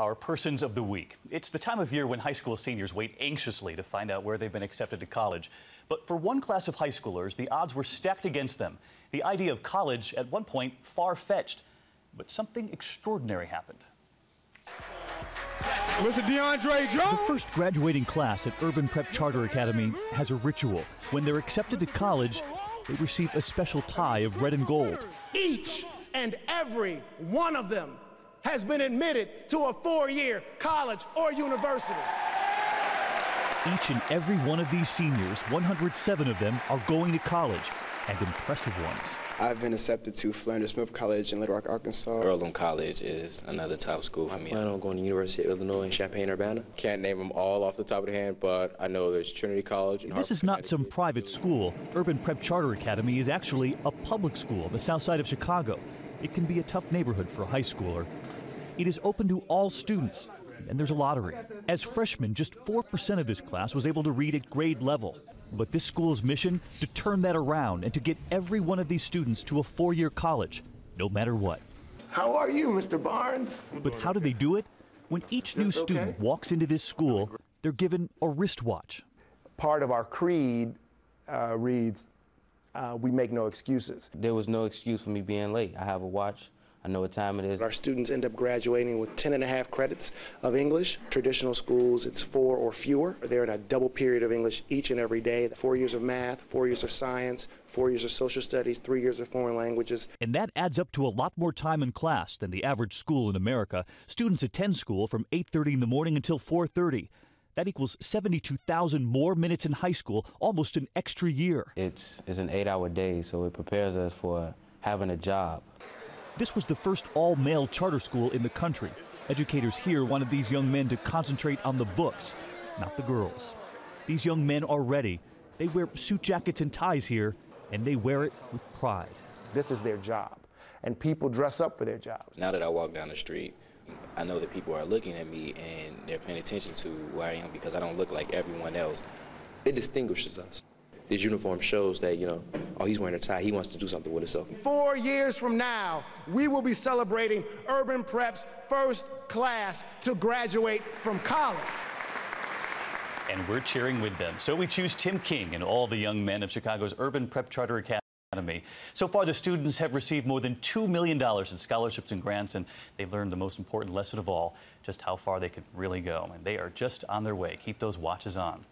our persons of the week. It's the time of year when high school seniors wait anxiously to find out where they've been accepted to college. But for one class of high schoolers, the odds were stacked against them. The idea of college, at one point, far fetched. But something extraordinary happened. Mr. DeAndre Jones. The first graduating class at Urban Prep Charter Academy has a ritual. When they're accepted to college, they receive a special tie of red and gold. Each and every one of them has been admitted to a four-year college or university. Each and every one of these seniors, 107 of them, are going to college, and impressive ones. I've been accepted to Philander Smith College in Little Rock, Arkansas. Earlham College is another top school. I mean, I don't go to University of Illinois in Champaign-Urbana. Can't name them all off the top of the hand, but I know there's Trinity College. this Hartford, is not some private school. Urban Prep Charter Academy is actually a public school on the south side of Chicago. It can be a tough neighborhood for a high schooler. It is open to all students, and there's a lottery. As freshmen, just 4% of this class was able to read at grade level. But this school's mission to turn that around and to get every one of these students to a four-year college, no matter what. How are you, Mr. Barnes? But how do they do it? When each new student okay? walks into this school, they're given a wristwatch. Part of our creed uh, reads, uh, we make no excuses. There was no excuse for me being late. I have a watch. I know what time it is. Our students end up graduating with 10 and a half credits of English. Traditional schools, it's four or fewer. They're in a double period of English each and every day. Four years of math, four years of science, four years of social studies, three years of foreign languages. And that adds up to a lot more time in class than the average school in America. Students attend school from 8.30 in the morning until 4.30. That equals 72,000 more minutes in high school, almost an extra year. It's, it's an eight-hour day, so it prepares us for having a job. This was the first all male charter school in the country. Educators here wanted these young men to concentrate on the books, not the girls. These young men are ready. They wear suit jackets and ties here, and they wear it with pride. This is their job, and people dress up for their jobs. Now that I walk down the street, I know that people are looking at me and they're paying attention to who I am because I don't look like everyone else. It distinguishes us. This uniform shows that, you know, oh, he's wearing a tie, he wants to do something with himself. Four years from now, we will be celebrating Urban Prep's first class to graduate from college. And we're cheering with them. So we choose Tim King and all the young men of Chicago's Urban Prep Charter Academy. So far, the students have received more than $2 million in scholarships and grants, and they've learned the most important lesson of all, just how far they can really go. And they are just on their way. Keep those watches on.